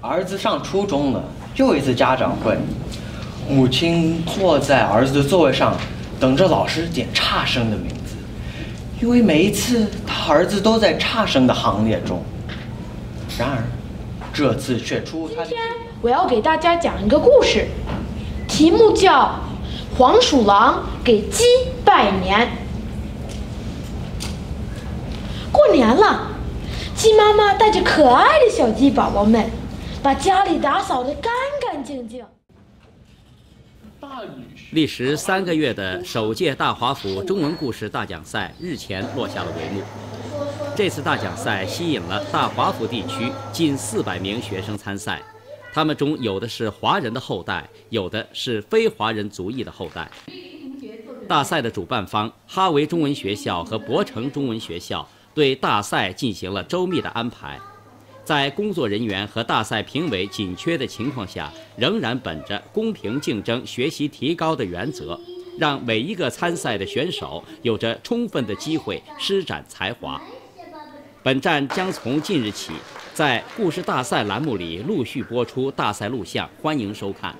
儿子上初中了，又一次家长会，母亲坐在儿子的座位上，等着老师点差生的名字，因为每一次他儿子都在差生的行列中。然而，这次却出。今天我要给大家讲一个故事，题目叫《黄鼠狼给鸡拜年》。过年了，鸡妈妈带着可爱的小鸡宝宝们，把家里打扫得干干净净。历时三个月的首届大华府中文故事大奖赛日前落下了帷幕。这次大奖赛吸引了大华府地区近四百名学生参赛，他们中有的是华人的后代，有的是非华人族裔的后代。大赛的主办方哈维中文学校和博城中文学校。对大赛进行了周密的安排，在工作人员和大赛评委紧缺的情况下，仍然本着公平竞争、学习提高的原则，让每一个参赛的选手有着充分的机会施展才华。本站将从近日起在故事大赛栏目里陆续播出大赛录像，欢迎收看。